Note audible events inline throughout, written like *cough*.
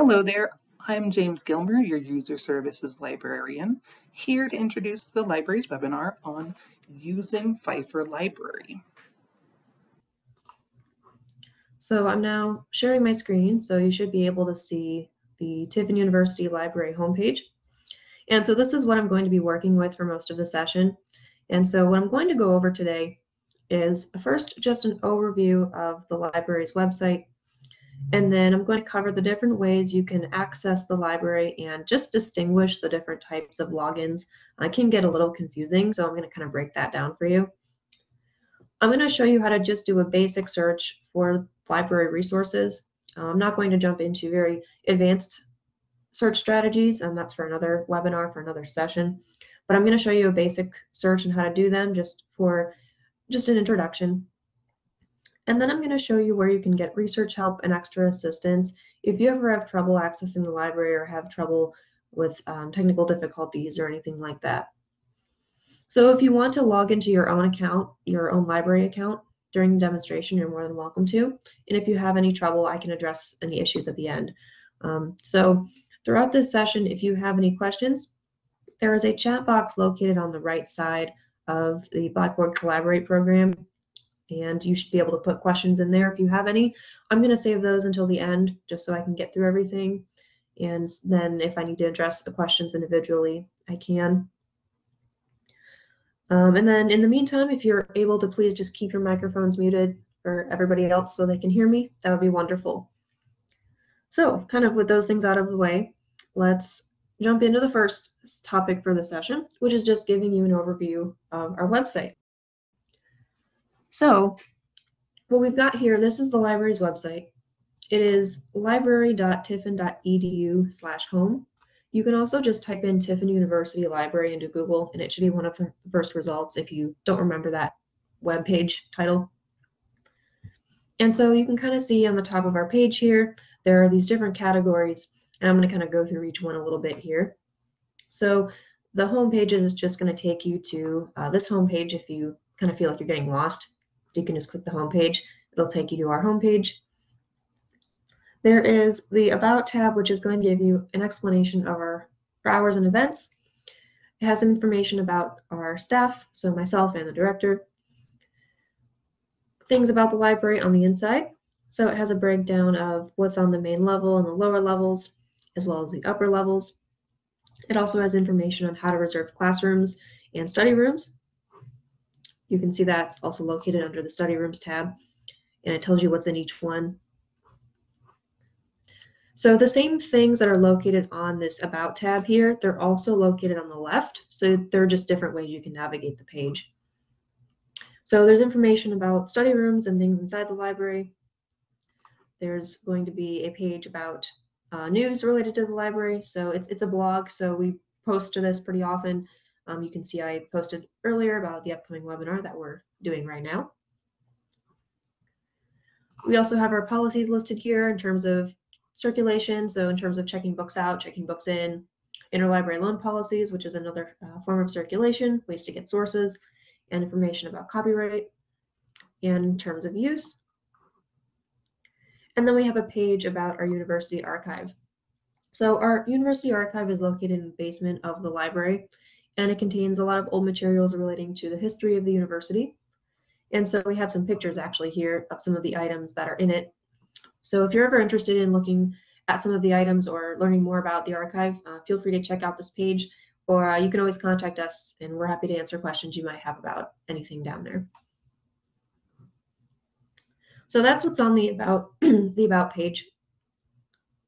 Hello there, I'm James Gilmer, your User Services Librarian, here to introduce the library's webinar on using Pfeiffer Library. So I'm now sharing my screen, so you should be able to see the Tiffin University Library homepage. And so this is what I'm going to be working with for most of the session. And so what I'm going to go over today is first just an overview of the library's website, and then I'm going to cover the different ways you can access the library and just distinguish the different types of logins. I can get a little confusing, so I'm going to kind of break that down for you. I'm going to show you how to just do a basic search for library resources. Uh, I'm not going to jump into very advanced search strategies, and that's for another webinar, for another session. But I'm going to show you a basic search and how to do them just for just an introduction. And then I'm going to show you where you can get research help and extra assistance if you ever have trouble accessing the library or have trouble with um, technical difficulties or anything like that. So if you want to log into your own account, your own library account during the demonstration, you're more than welcome to. And if you have any trouble, I can address any issues at the end. Um, so throughout this session, if you have any questions, there is a chat box located on the right side of the Blackboard Collaborate program and you should be able to put questions in there if you have any. I'm going to save those until the end just so I can get through everything. And then if I need to address the questions individually, I can. Um, and then in the meantime, if you're able to please just keep your microphones muted for everybody else so they can hear me, that would be wonderful. So kind of with those things out of the way, let's jump into the first topic for the session, which is just giving you an overview of our website. So what we've got here, this is the library's website. It is library.tiffin.edu slash home. You can also just type in Tiffin University Library into Google and it should be one of the first results if you don't remember that web page title. And so you can kind of see on the top of our page here, there are these different categories and I'm going to kind of go through each one a little bit here. So the home page is just going to take you to uh, this home page if you kind of feel like you're getting lost you can just click the home page. It'll take you to our home page. There is the About tab, which is going to give you an explanation of our, our hours and events. It has information about our staff, so myself and the director. Things about the library on the inside. So it has a breakdown of what's on the main level and the lower levels, as well as the upper levels. It also has information on how to reserve classrooms and study rooms. You can see that's also located under the study rooms tab and it tells you what's in each one. So the same things that are located on this About tab here, they're also located on the left. So they're just different ways you can navigate the page. So there's information about study rooms and things inside the library. There's going to be a page about uh, news related to the library. So it's, it's a blog, so we post to this pretty often. Um, you can see I posted earlier about the upcoming webinar that we're doing right now. We also have our policies listed here in terms of circulation. So in terms of checking books out, checking books in, interlibrary loan policies, which is another uh, form of circulation, ways to get sources, and information about copyright, and terms of use. And then we have a page about our university archive. So our university archive is located in the basement of the library and it contains a lot of old materials relating to the history of the university. And so we have some pictures actually here of some of the items that are in it. So if you're ever interested in looking at some of the items or learning more about the archive, uh, feel free to check out this page or uh, you can always contact us and we're happy to answer questions you might have about anything down there. So that's what's on the about *clears throat* the about page.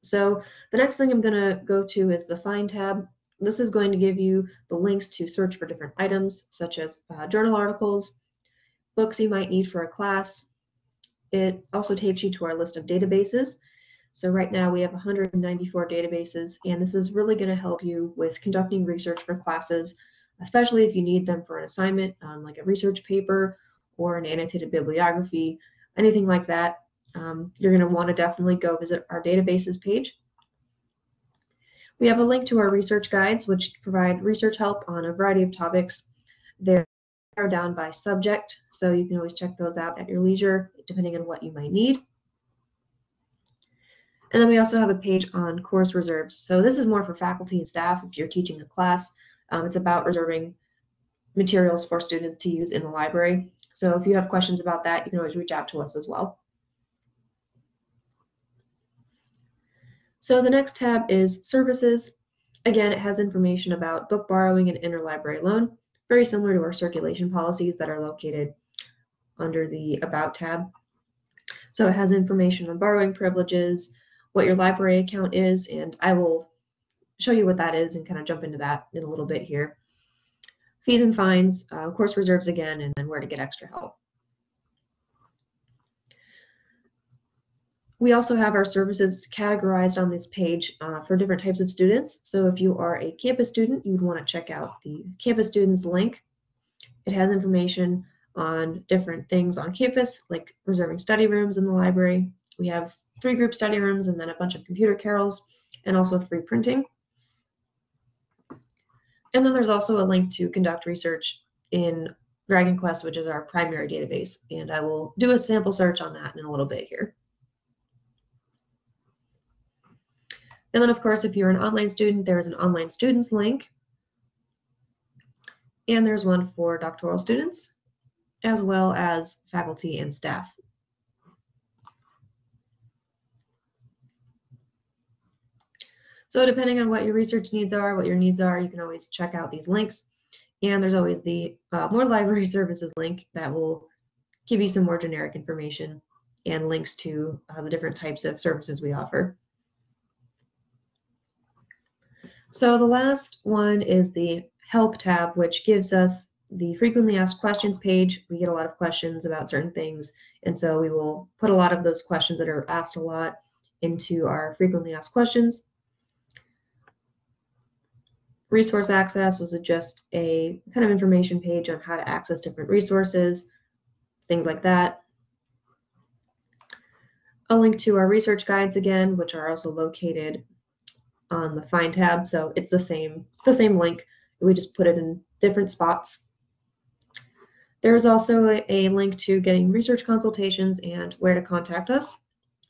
So the next thing I'm going to go to is the find tab. This is going to give you the links to search for different items, such as uh, journal articles, books you might need for a class. It also takes you to our list of databases. So right now we have 194 databases, and this is really going to help you with conducting research for classes, especially if you need them for an assignment, um, like a research paper or an annotated bibliography, anything like that. Um, you're going to want to definitely go visit our databases page. We have a link to our research guides, which provide research help on a variety of topics. They're down by subject, so you can always check those out at your leisure, depending on what you might need. And then we also have a page on course reserves. So this is more for faculty and staff if you're teaching a class. Um, it's about reserving materials for students to use in the library. So if you have questions about that, you can always reach out to us as well. So the next tab is services. Again, it has information about book borrowing and interlibrary loan, very similar to our circulation policies that are located under the About tab. So it has information on borrowing privileges, what your library account is, and I will show you what that is and kind of jump into that in a little bit here. Fees and fines, uh, course reserves again, and then where to get extra help. We also have our services categorized on this page uh, for different types of students. So if you are a campus student, you would want to check out the campus students link. It has information on different things on campus, like reserving study rooms in the library. We have three group study rooms and then a bunch of computer carrels and also free printing. And then there's also a link to conduct research in Dragon Quest, which is our primary database. And I will do a sample search on that in a little bit here. And then of course, if you're an online student, there is an online students link. And there's one for doctoral students, as well as faculty and staff. So depending on what your research needs are, what your needs are, you can always check out these links. And there's always the uh, more library *laughs* services link that will give you some more generic information and links to uh, the different types of services we offer. So the last one is the help tab, which gives us the frequently asked questions page. We get a lot of questions about certain things, and so we will put a lot of those questions that are asked a lot into our frequently asked questions. Resource access was just a kind of information page on how to access different resources, things like that. A link to our research guides again, which are also located on the Find tab. So it's the same, the same link. We just put it in different spots. There is also a, link to getting research consultations and where to contact us.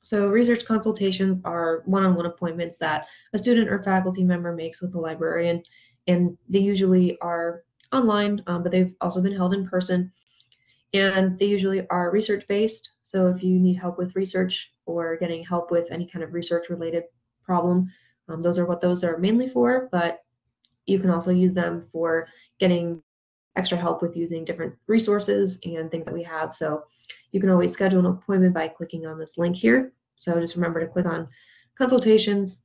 So research consultations are one-on-one appointments that a student or faculty member makes with a librarian, and they usually are online, um, but they've also been held in person. And they usually are research-based. So if you need help with research or getting help with any kind of research-related problem, um, those are what those are mainly for, but you can also use them for getting extra help with using different resources and things that we have. So you can always schedule an appointment by clicking on this link here. So just remember to click on consultations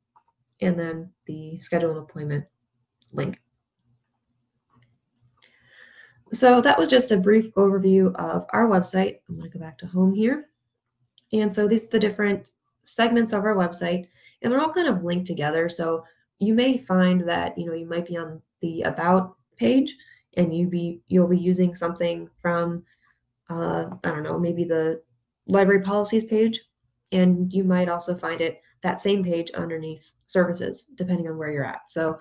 and then the schedule an appointment link. So that was just a brief overview of our website. I'm going to go back to home here. And so these are the different segments of our website and they're all kind of linked together. So you may find that, you know, you might be on the about page and you be you'll be using something from uh, I don't know, maybe the library policies page, and you might also find it that same page underneath services, depending on where you're at. So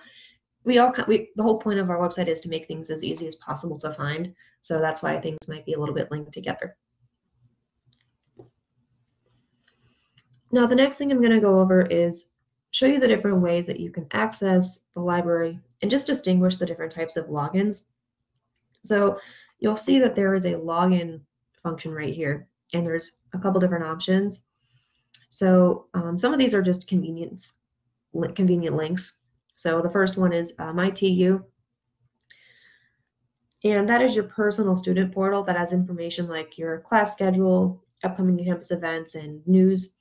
we all we the whole point of our website is to make things as easy as possible to find. So that's why things might be a little bit linked together. Now the next thing I'm going to go over is show you the different ways that you can access the library and just distinguish the different types of logins. So you'll see that there is a login function right here, and there's a couple different options. So um, some of these are just convenience, convenient links. So the first one is uh, MyTU, and that is your personal student portal that has information like your class schedule, upcoming campus events, and news.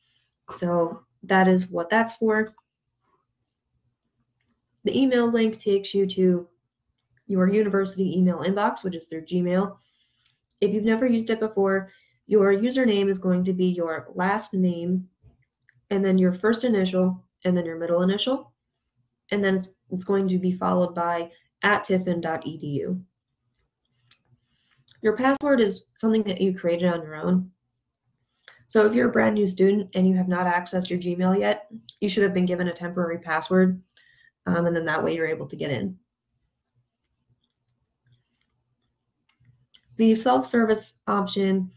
So that is what that's for. The email link takes you to your university email inbox, which is through Gmail. If you've never used it before, your username is going to be your last name and then your first initial and then your middle initial. And then it's, it's going to be followed by at tiffin.edu. Your password is something that you created on your own. So if you're a brand new student and you have not accessed your Gmail yet, you should have been given a temporary password. Um, and then that way you're able to get in. The self-service option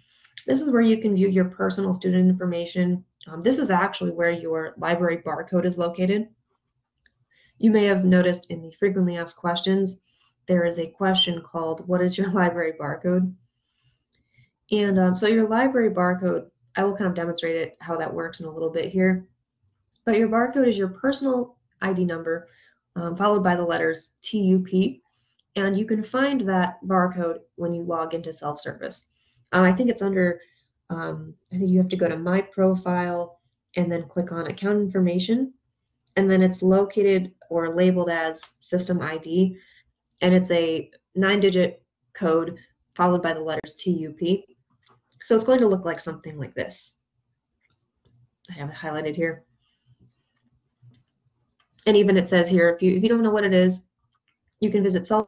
This is where you can view your personal student information. Um, this is actually where your library barcode is located. You may have noticed in the frequently asked questions, there is a question called, what is your *laughs* library barcode? And um, so your library barcode, I will kind of demonstrate it, how that works in a little bit here. But your barcode is your personal ID number um, followed by the letters TUP. And you can find that barcode when you log into self-service. Uh, I think it's under, um, I think you have to go to My Profile and then click on Account Information. And then it's located or labeled as System ID. And it's a nine digit code followed by the letters TUP. So it's going to look like something like this. I have it highlighted here. And even it says here, if you, if you don't know what it is, you can visit self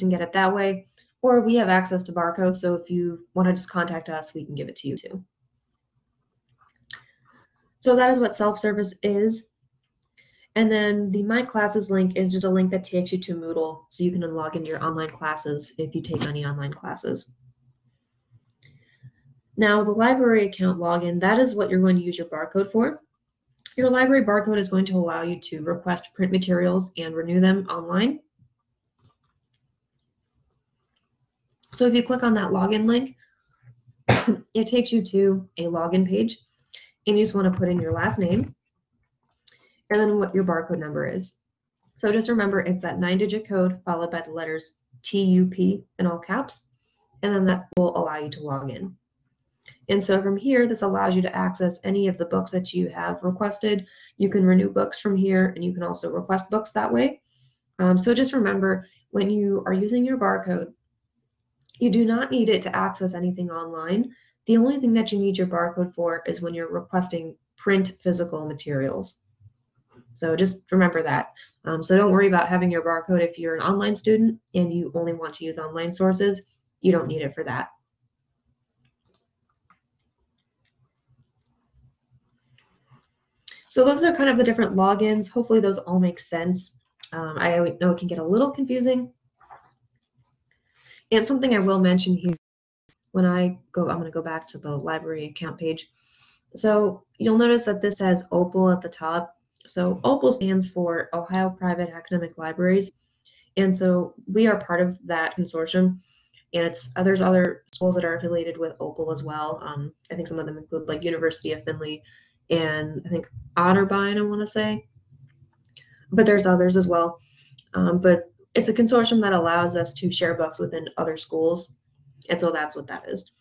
and get it that way. Or we have access to barcodes, so if you want to just contact us, we can give it to you too. So that is what self-service is. And then the My Classes link is just a link that takes you to Moodle, so you can log into your online classes if you take any online classes. Now, the library account login, that is what you're going to use your barcode for. Your library barcode is going to allow you to request print materials and renew them online. So if you click on that login link, *coughs* it takes you to a login page and you just want to put in your last name and then what your barcode number is. So just remember it's that nine digit code followed by the letters TUP in all caps and then that will allow you to log in. And so from here, this allows you to access any of the books that you have requested. You can renew books from here, and you can also request books that way. Um, so just remember, when you are using your barcode, you do not need it to access anything online. The only thing that you need your barcode for is when you're requesting print physical materials. So just remember that. Um, so don't worry about having your barcode if you're an online student and you only want to use online sources. You don't need it for that. So those are kind of the different logins. Hopefully those all make sense. Um, I know it can get a little confusing. And something I will mention here, when I go, I'm going to go back to the library account page. So you'll notice that this has OPAL at the top. So OPAL stands for Ohio Private Academic Libraries. And so we are part of that consortium. And it's uh, there's other schools that are affiliated with OPAL as well. Um, I think some of them include like University of Findlay, and I think Otterbein, I want to say. But there's others as well. Um, but it's a consortium that allows us to share books within other schools. And so that's what that is.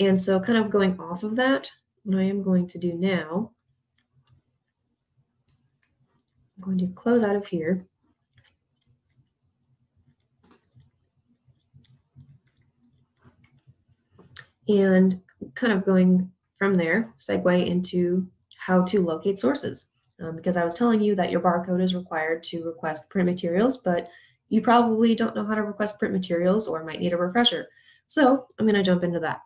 And so kind of going off of that, what I am going to do now, I'm going to close out of here. And kind of going from there, segue into how to locate sources. Um, because I was telling you that your barcode is required to request print materials, but you probably don't know how to request print materials or might need a refresher. So I'm going to jump into that.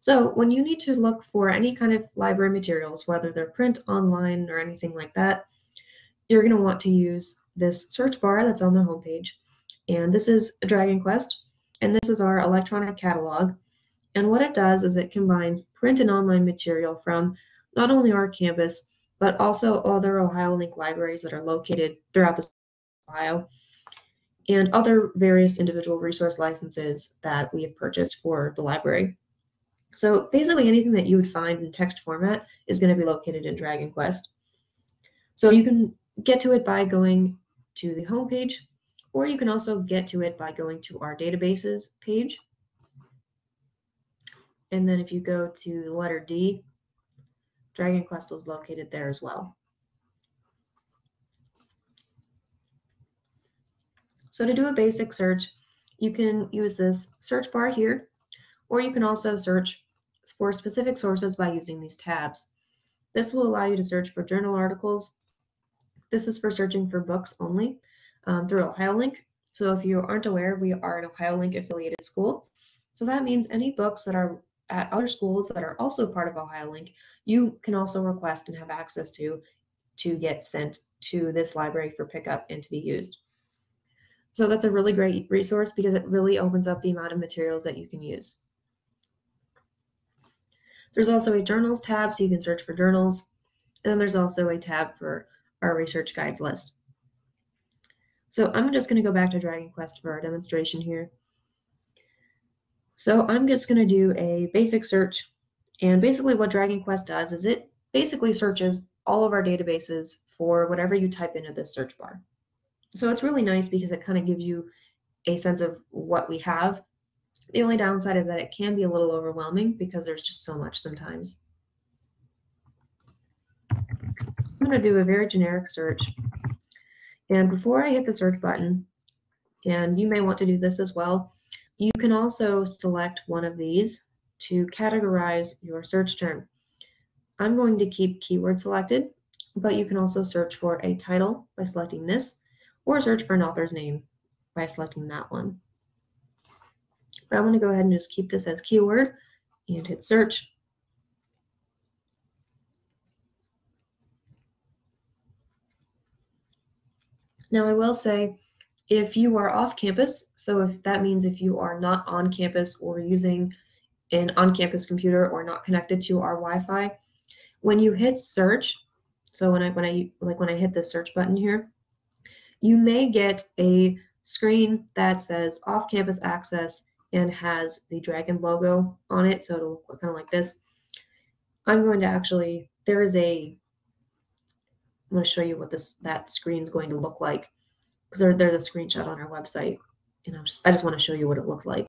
So when you need to look for any kind of library materials, whether they're print, online, or anything like that, you're going to want to use this search bar that's on the homepage. And this is Dragon Quest, and this is our electronic catalog. And what it does is it combines print and online material from not only our campus, but also other Ohio Link libraries that are located throughout the Ohio, and other various individual resource licenses that we have purchased for the library. So basically anything that you would find in text format is going to be located in Dragon Quest. So you can get to it by going to the home page, or you can also get to it by going to our databases page. And then if you go to the letter D, Dragon Quest is located there as well. So to do a basic search, you can use this search bar here, or you can also search for specific sources by using these tabs. This will allow you to search for journal articles. This is for searching for books only um, through OhioLink. So if you aren't aware, we are an OhioLink affiliated school. So that means any books that are at other schools that are also part of OhioLink, you can also request and have access to to get sent to this library for pickup and to be used. So that's a really great resource because it really opens up the amount of materials that you can use. There's also a journals tab, so you can search for journals. And then there's also a tab for our research guides list. So I'm just going to go back to Dragon Quest for our demonstration here. So I'm just going to do a basic search. And basically what Dragon Quest does is it basically searches all of our databases for whatever you type into this search bar. So it's really nice because it kind of gives you a sense of what we have. The only downside is that it can be a little overwhelming because there's just so much sometimes. I'm going to do a very generic search. And before I hit the search button, and you may want to do this as well, you can also select one of these to categorize your search term. I'm going to keep keyword selected, but you can also search for a title by selecting this, or search for an author's name by selecting that one. But I'm going to go ahead and just keep this as keyword and hit search. Now I will say if you are off campus, so if that means if you are not on campus or using an on-campus computer or not connected to our Wi-Fi, when you hit search, so when I when I like when I hit the search button here, you may get a screen that says off-campus access and has the Dragon logo on it, so it'll look kind of like this. I'm going to actually there is a I'm going to show you what this that screen is going to look like because there, there's a screenshot on our website and I just, I just want to show you what it looks like.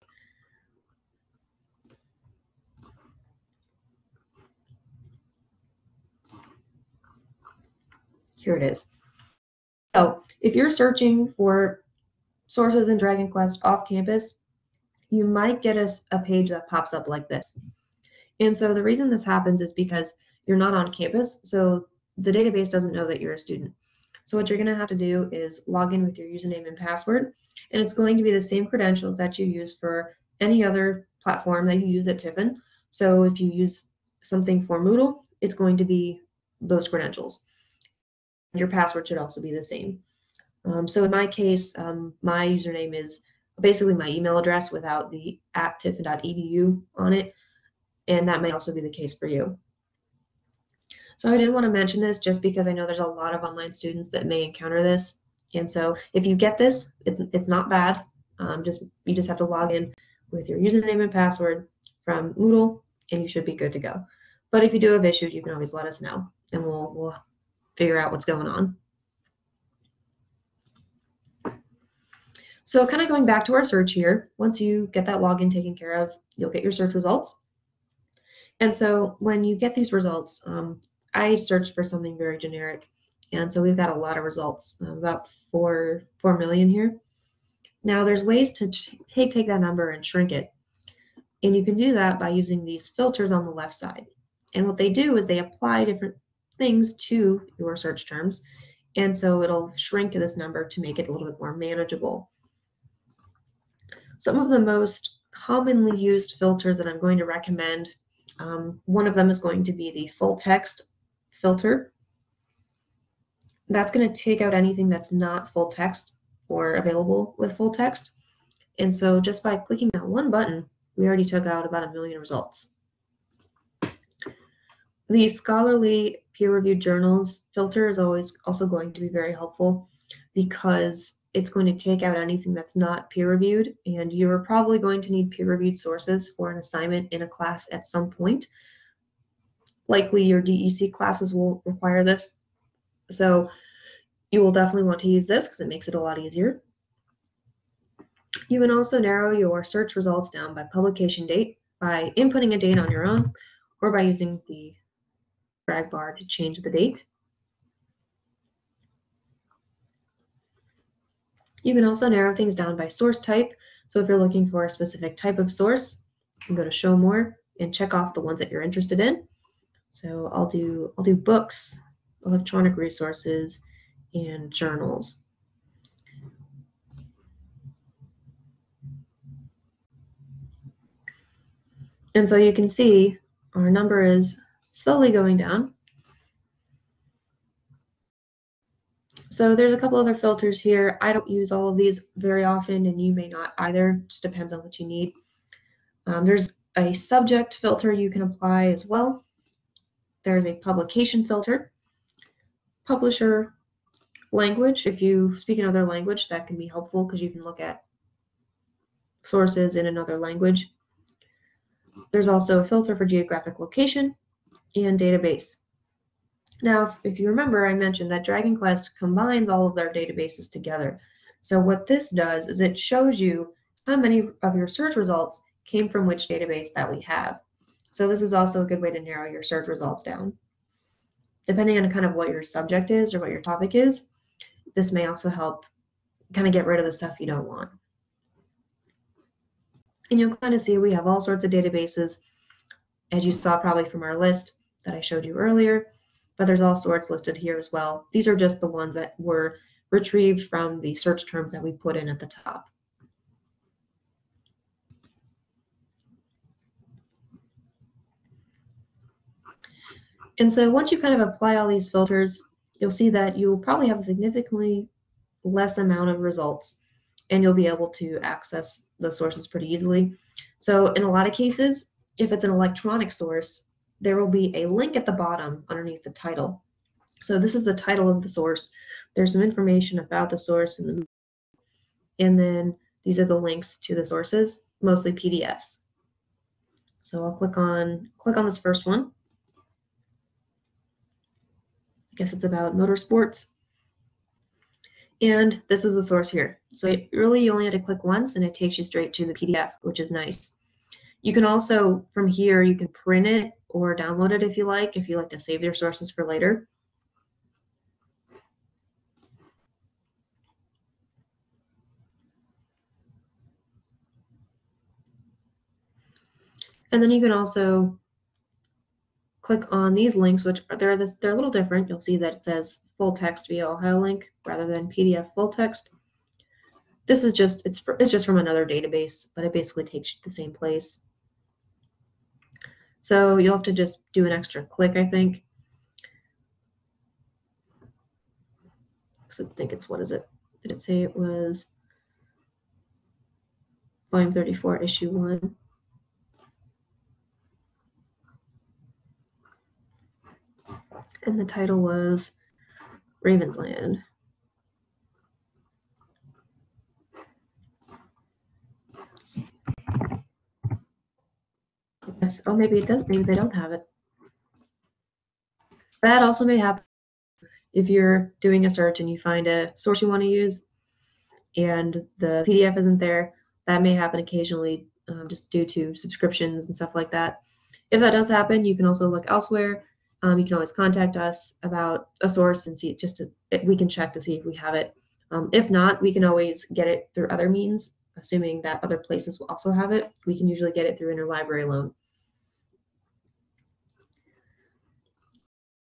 Here it is. So if you're searching for sources in Dragon Quest off campus, you might get a, a page that pops up like this. And so the reason this happens is because you're not on campus, so the database doesn't know that you're a student. So what you're going to have to do is log in with your username and password, and it's going to be the same credentials that you use for any other platform that you use at Tiffin. So if you use something for Moodle, it's going to be those credentials. Your password should also be the same. Um, so in my case, um, my username is basically my email address without the at tiffin.edu on it, and that may also be the case for you. So I did want to mention this just because I know there's a lot of online students that may encounter this. And so if you get this, it's, it's not bad. Um, just You just have to log in with your username and password from Moodle and you should be good to go. But if you do have issues, you can always let us know and we'll, we'll figure out what's going on. So kind of going back to our search here, once you get that login taken care of, you'll get your search results. And so when you get these results, um, I searched for something very generic, and so we've got a lot of results, uh, about four four million here. Now there's ways to take take that number and shrink it, and you can do that by using these filters on the left side. And what they do is they apply different things to your search terms, and so it'll shrink this number to make it a little bit more manageable. Some of the most commonly used filters that I'm going to recommend um, one of them is going to be the full text filter. That's going to take out anything that's not full text or available with full text. And so just by clicking that one button, we already took out about a million results. The scholarly peer-reviewed journals filter is always also going to be very helpful because it's going to take out anything that's not peer-reviewed and you're probably going to need peer-reviewed sources for an assignment in a class at some point likely your DEC classes will require this. So you will definitely want to use this because it makes it a lot easier. You can also narrow your search results down by publication date by inputting a date on your own or by using the drag bar to change the date. You can also narrow things down by source type. So if you're looking for a specific type of source, you can go to show more and check off the ones that you're interested in. So I'll do I'll do books, electronic resources, and journals. And so you can see our number is slowly going down. So there's a couple other filters here. I don't use all of these very often and you may not either, just depends on what you need. Um, there's a subject filter you can apply as well. There's a publication filter, publisher, language. If you speak another language, that can be helpful because you can look at sources in another language. There's also a filter for geographic location and database. Now, if, if you remember, I mentioned that Dragon Quest combines all of their databases together. So what this does is it shows you how many of your search results came from which database that we have. So this is also a good way to narrow your search results down. Depending on kind of what your subject is or what your topic is, this may also help kind of get rid of the stuff you don't want. And you'll kind of see we have all sorts of databases, as you saw probably from our list that I showed you earlier, but there's all sorts listed here as well. These are just the ones that were retrieved from the search terms that we put in at the top. And so once you kind of apply all these filters, you'll see that you'll probably have a significantly less amount of results and you'll be able to access the sources pretty easily. So in a lot of cases, if it's an electronic source, there will be a link at the bottom underneath the title. So this is the title of the source. There's some information about the source and the and then these are the links to the sources, mostly PDFs. So I'll click on click on this first one guess it's about motorsports. And this is the source here. So really you only had to click once and it takes you straight to the PDF, which is nice. You can also, from here, you can print it or download it if you like, if you like to save your sources for later. And then you can also click on these links, which are they're this they're a little different. You'll see that it says full text via Ohio link rather than PDF full text. This is just it's it's just from another database, but it basically takes you to the same place. So you'll have to just do an extra click, I think. I think it's what is it? Did it say it was volume 34, issue 1? And the title was Ravensland. Yes. Oh, maybe it does. Maybe they don't have it. That also may happen if you're doing a search and you find a source you want to use and the PDF isn't there. That may happen occasionally um, just due to subscriptions and stuff like that. If that does happen, you can also look elsewhere um, you can always contact us about a source and see just to, we can check to see if we have it. Um, if not, we can always get it through other means, assuming that other places will also have it. We can usually get it through interlibrary loan.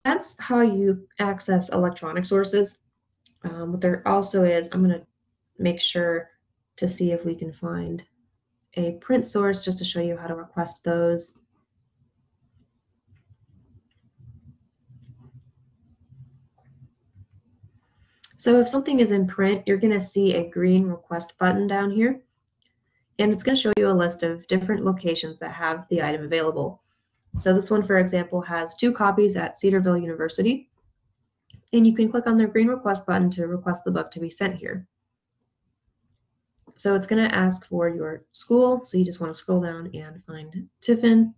That's how you access electronic sources. Um, but there also is, I'm going to make sure to see if we can find a print source just to show you how to request those. So if something is in print, you're going to see a green request button down here. And it's going to show you a list of different locations that have the item available. So this one, for example, has two copies at Cedarville University. And you can click on the green request button to request the book to be sent here. So it's going to ask for your school. So you just want to scroll down and find Tiffin.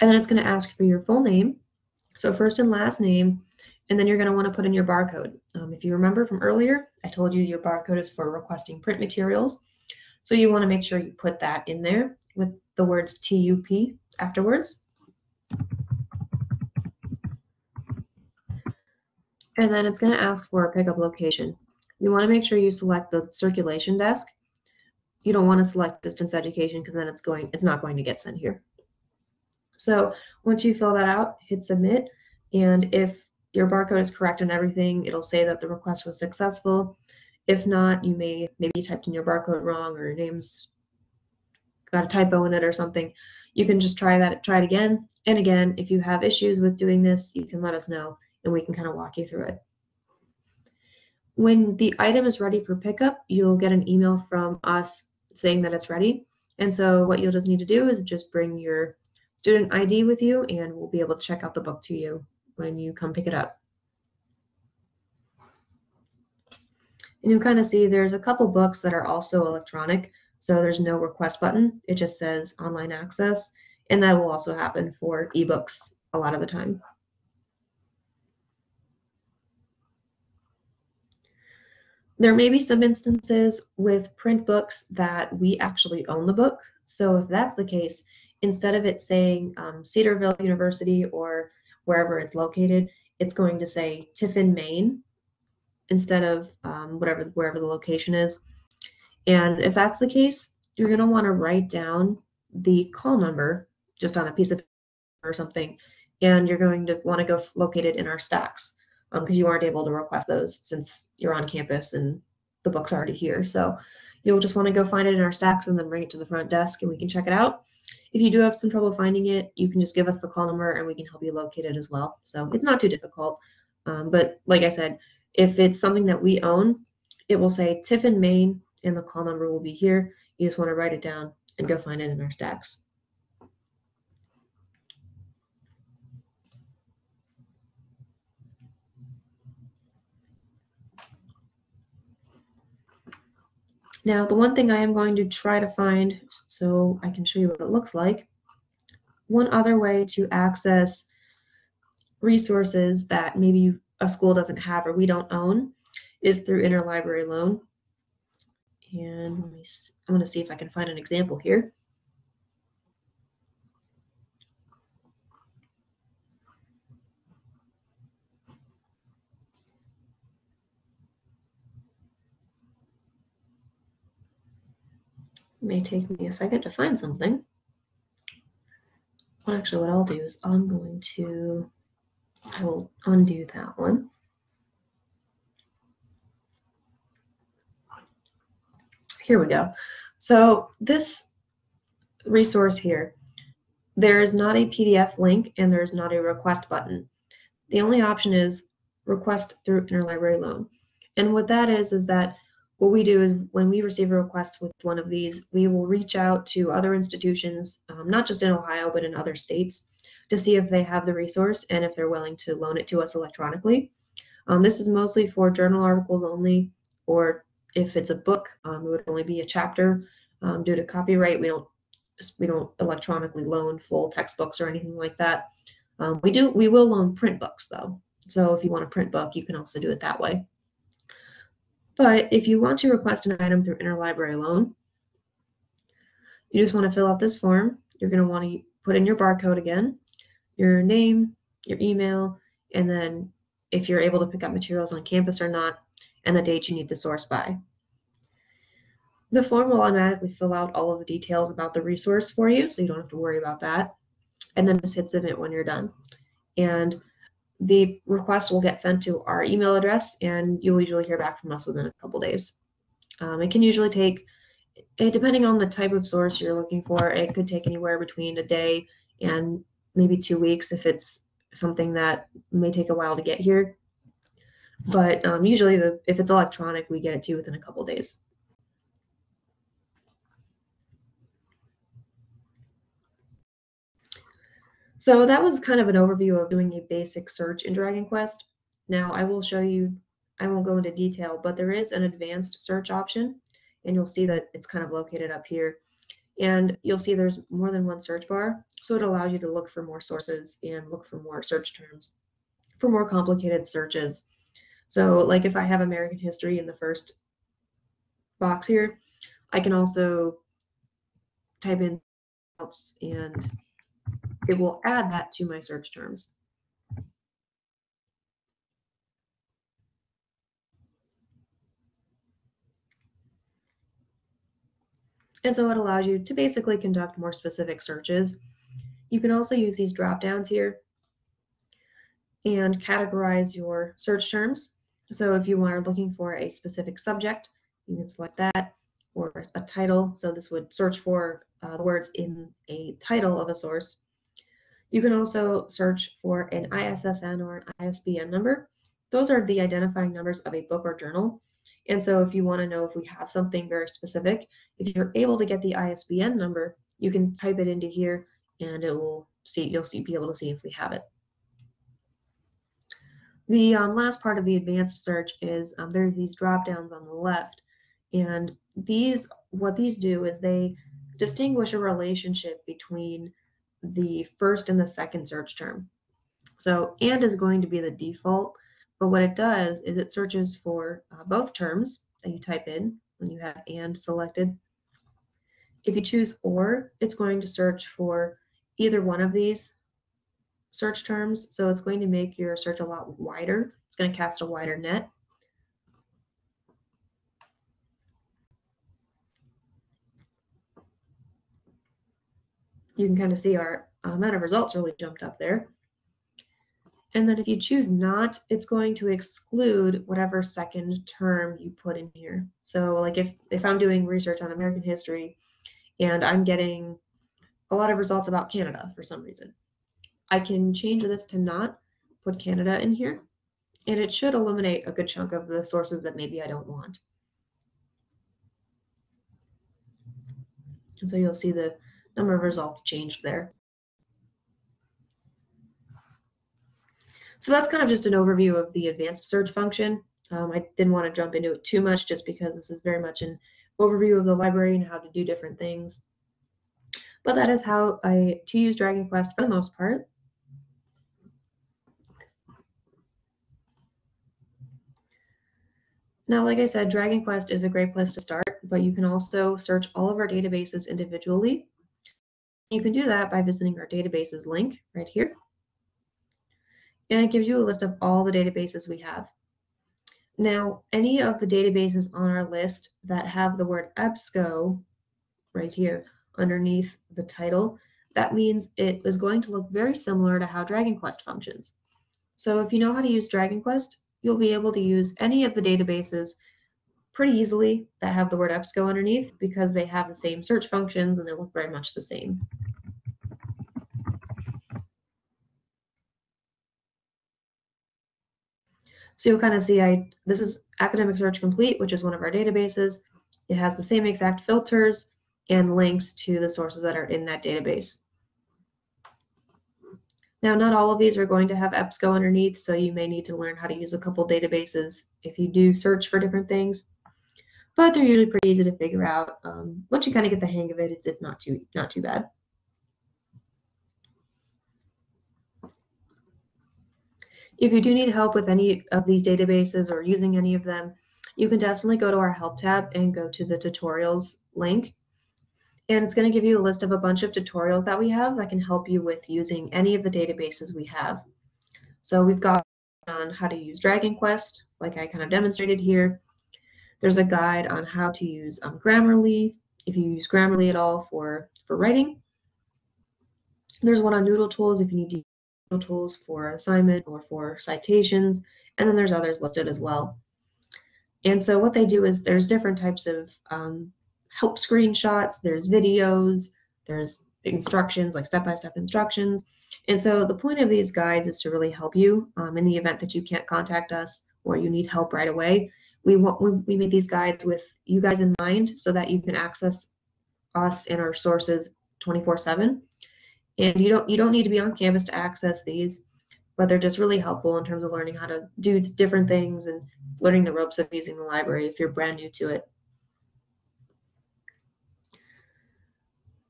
And then it's going to ask for your full name. So first and last name, and then you're going to want to put in your barcode. Um, if you remember from earlier, I told you your barcode is for requesting print materials. So you want to make sure you put that in there with the words TUP afterwards. And then it's going to ask for a pickup location. You want to make sure you select the circulation desk. You don't want to select distance education because then it's going it's not going to get sent here. So once you fill that out, hit submit. And if your barcode is correct and everything, it'll say that the request was successful. If not, you may maybe typed in your barcode wrong or your name's got a typo in it or something. You can just try that, try it again and again. If you have issues with doing this, you can let us know and we can kind of walk you through it. When the item is ready for pickup, you'll get an email from us saying that it's ready. And so what you'll just need to do is just bring your student ID with you and we'll be able to check out the book to you when you come pick it up. And you'll kind of see there's a couple books that are also electronic. So there's no request button. It just says online access. And that will also happen for ebooks a lot of the time. There may be some instances with print books that we actually own the book. So if that's the case, instead of it saying um, Cedarville University or wherever it's located, it's going to say Tiffin, Main, instead of um, whatever wherever the location is. And if that's the case, you're going to want to write down the call number just on a piece of paper or something, and you're going to want to go locate it in our stacks because um, you aren't able to request those since you're on campus and the book's already here. So you'll just want to go find it in our stacks and then bring it to the front desk and we can check it out. If you do have some trouble finding it, you can just give us the call number and we can help you locate it as well. So it's not too difficult. Um, but like I said, if it's something that we own, it will say Tiffin, Main, and the call number will be here. You just want to write it down and go find it in our stacks. Now, the one thing I am going to try to find so I can show you what it looks like, one other way to access resources that maybe a school doesn't have or we don't own is through interlibrary loan. And let me see, I'm going to see if I can find an example here. May take me a second to find something. Well, actually, what I'll do is I'm going to, I will undo that one. Here we go. So this resource here, there is not a PDF link and there is not a request button. The only option is request through interlibrary loan. And what that is, is that what we do is when we receive a request with one of these, we will reach out to other institutions, um, not just in Ohio, but in other states, to see if they have the resource and if they're willing to loan it to us electronically. Um, this is mostly for journal articles only, or if it's a book, um, it would only be a chapter. Um, due to copyright, we don't we don't electronically loan full textbooks or anything like that. Um, we do we will loan print books though. So if you want a print book, you can also do it that way. But if you want to request an item through interlibrary loan, you just want to fill out this form. You're going to want to put in your barcode again, your name, your email, and then if you're able to pick up materials on campus or not, and the date you need the source by. The form will automatically fill out all of the details about the resource for you, so you don't have to worry about that. And then just hit submit when you're done. And the request will get sent to our email address and you'll usually hear back from us within a couple days. Um, it can usually take, eh, depending on the type of source you're looking for, it could take anywhere between a day and maybe two weeks if it's something that may take a while to get here. But um, usually, the, if it's electronic, we get it to you within a couple days. So that was kind of an overview of doing a basic search in Dragon Quest. Now I will show you, I won't go into detail, but there is an advanced search option and you'll see that it's kind of located up here. And you'll see there's more than one search bar. So it allows you to look for more sources and look for more search terms for more complicated searches. So like if I have American history in the first box here, I can also type in and it will add that to my search terms. And so it allows you to basically conduct more specific searches. You can also use these drop downs here and categorize your search terms. So if you are looking for a specific subject, you can select that or a title. So this would search for uh, the words in a title of a source. You can also search for an ISSN or an ISBN number. Those are the identifying numbers of a book or journal. And so if you want to know if we have something very specific, if you're able to get the ISBN number, you can type it into here and it will see, you'll see, be able to see if we have it. The um, last part of the advanced search is um, there's these drop downs on the left. And these, what these do is they distinguish a relationship between the first and the second search term. So and is going to be the default, but what it does is it searches for uh, both terms that you type in when you have and selected. If you choose or, it's going to search for either one of these search terms. So it's going to make your search a lot wider. It's going to cast a wider net. You can kind of see our amount of results really jumped up there. And then if you choose not, it's going to exclude whatever second term you put in here. So like if, if I'm doing research on American history and I'm getting a lot of results about Canada for some reason, I can change this to not, put Canada in here, and it should eliminate a good chunk of the sources that maybe I don't want. And so you'll see the number of results changed there. So that's kind of just an overview of the advanced search function. Um, I didn't want to jump into it too much just because this is very much an overview of the library and how to do different things. But that is how I to use Dragon Quest for the most part. Now, like I said, Dragon Quest is a great place to start, but you can also search all of our databases individually. You can do that by visiting our databases link right here and it gives you a list of all the databases we have. Now, any of the databases on our list that have the word EBSCO right here underneath the title, that means it is going to look very similar to how Dragon Quest functions. So if you know how to use Dragon Quest, you'll be able to use any of the databases pretty easily that have the word EBSCO underneath because they have the same search functions and they look very much the same. So you'll kind of see I this is Academic Search Complete, which is one of our databases. It has the same exact filters and links to the sources that are in that database. Now, not all of these are going to have EBSCO underneath, so you may need to learn how to use a couple databases if you do search for different things. But they're usually pretty easy to figure out. Um, once you kind of get the hang of it, it's, it's not too not too bad. If you do need help with any of these databases or using any of them, you can definitely go to our help tab and go to the tutorials link. And it's going to give you a list of a bunch of tutorials that we have that can help you with using any of the databases we have. So we've got on how to use Dragon Quest, like I kind of demonstrated here. There's a guide on how to use um, Grammarly, if you use Grammarly at all for, for writing. There's one on Noodle Tools if you need to tools for assignment or for citations, and then there's others listed as well. And so what they do is there's different types of um, help screenshots, there's videos, there's instructions, like step-by-step -step instructions. And so the point of these guides is to really help you um, in the event that you can't contact us or you need help right away. We want we, made these guides with you guys in mind so that you can access us and our sources 24 7 and you don't you don't need to be on Canvas to access these, but they're just really helpful in terms of learning how to do different things and learning the ropes of using the library if you're brand new to it.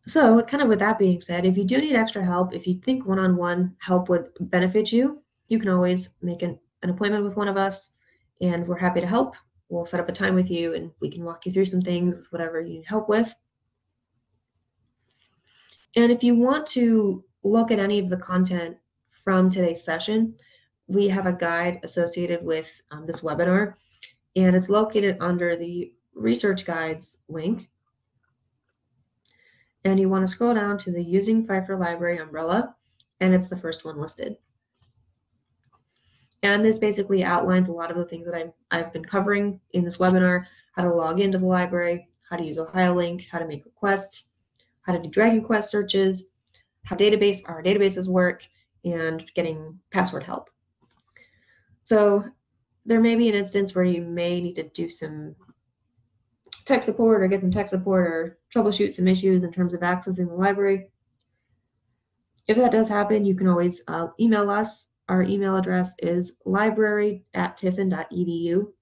So kind of with that being said, if you do need extra help, if you think one-on-one -on -one help would benefit you, you can always make an, an appointment with one of us and we're happy to help. We'll set up a time with you and we can walk you through some things with whatever you need help with. And if you want to look at any of the content from today's session, we have a guide associated with um, this webinar, and it's located under the research guides link. And you want to scroll down to the Using Pfeiffer Library umbrella, and it's the first one listed. And this basically outlines a lot of the things that I've, I've been covering in this webinar, how to log into the library, how to use OhioLink, how to make requests, how to do Dragon Quest searches, how database our databases work, and getting password help. So there may be an instance where you may need to do some tech support or get some tech support or troubleshoot some issues in terms of accessing the library. If that does happen, you can always uh, email us. Our email address is library at tiffin.edu.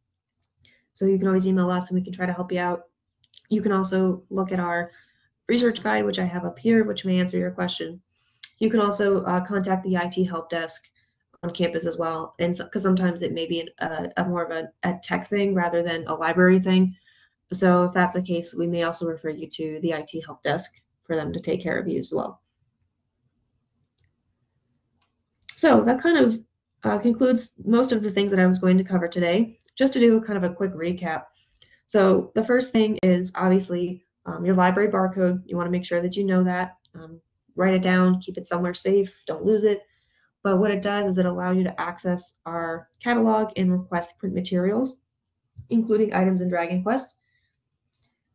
So you can always email us and we can try to help you out. You can also look at our research guide, which I have up here, which may answer your question. You can also uh, contact the IT help desk on campus as well, and because so, sometimes it may be a, a more of a, a tech thing rather than a library thing. So if that's the case, we may also refer you to the IT help desk for them to take care of you as well. So that kind of uh, concludes most of the things that I was going to cover today. Just to do kind of a quick recap. So the first thing is obviously um, your library barcode. You want to make sure that you know that. Um, write it down, keep it somewhere safe, don't lose it. But what it does is it allows you to access our catalog and request print materials, including items in Dragon Quest.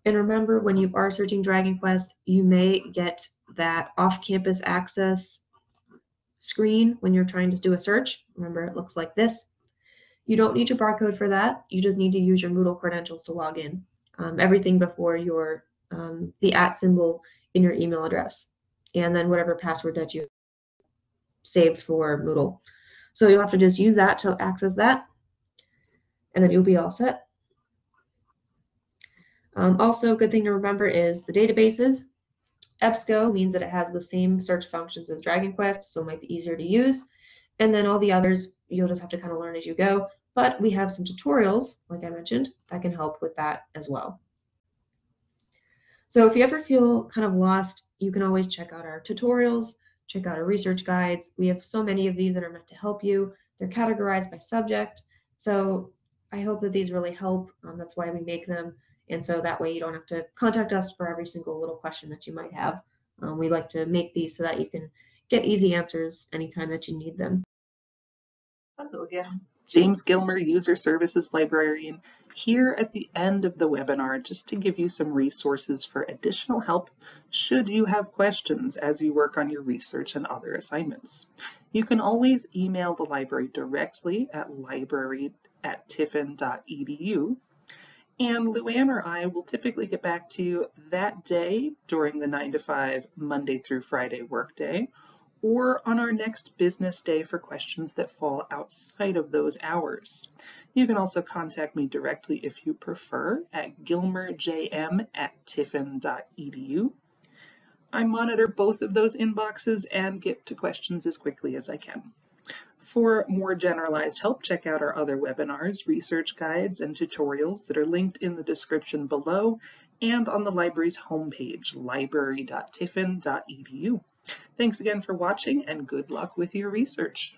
And remember, when you are searching Dragon Quest, you may get that off-campus access screen when you're trying to do a search. Remember, it looks like this. You don't need your barcode for that. You just need to use your Moodle credentials to log in. Um, everything before your um, the at symbol in your email address, and then whatever password that you saved for Moodle. So you'll have to just use that to access that, and then you'll be all set. Um, also, a good thing to remember is the databases. EBSCO means that it has the same search functions as Dragon Quest, so it might be easier to use. And then all the others, you'll just have to kind of learn as you go. But we have some tutorials, like I mentioned, that can help with that as well. So if you ever feel kind of lost, you can always check out our tutorials, check out our research guides. We have so many of these that are meant to help you. They're categorized by subject. So I hope that these really help. Um, that's why we make them. And so that way you don't have to contact us for every single little question that you might have. Um, we like to make these so that you can get easy answers anytime that you need them. Hello again. James Gilmer, User Services Librarian, here at the end of the webinar just to give you some resources for additional help should you have questions as you work on your research and other assignments. You can always email the library directly at library at tiffin.edu and Luann or I will typically get back to you that day during the 9 to 5 Monday through Friday workday or on our next business day for questions that fall outside of those hours. You can also contact me directly if you prefer at gilmerjm at tiffin.edu. I monitor both of those inboxes and get to questions as quickly as I can. For more generalized help, check out our other webinars, research guides, and tutorials that are linked in the description below and on the library's homepage, library.tiffin.edu. Thanks again for watching and good luck with your research.